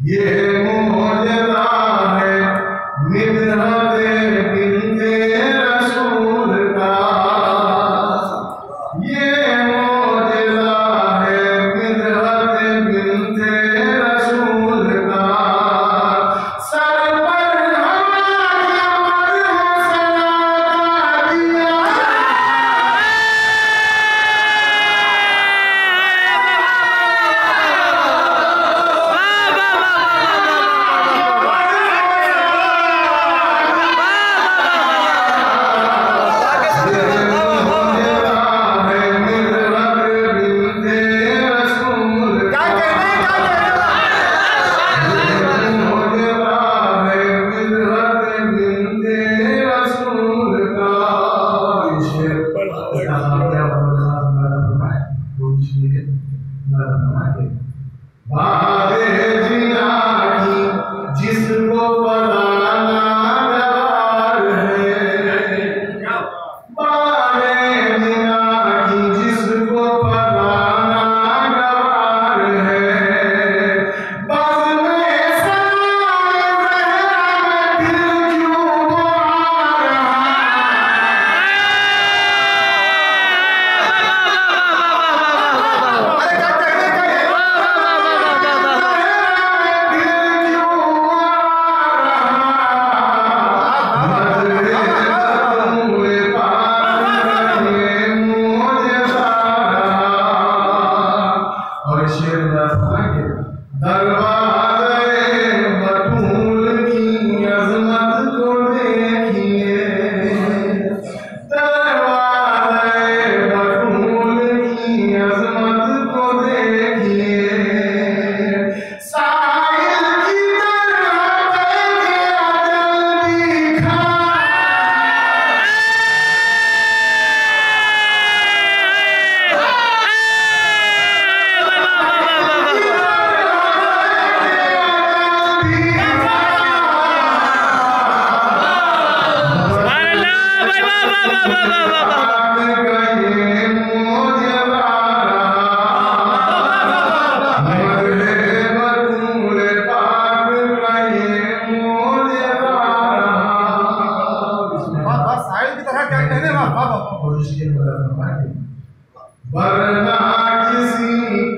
ये मोहजदा है मिनहा दे Amém. कहने वहाँ बाबा बोलो जी ने बोला बरना किसी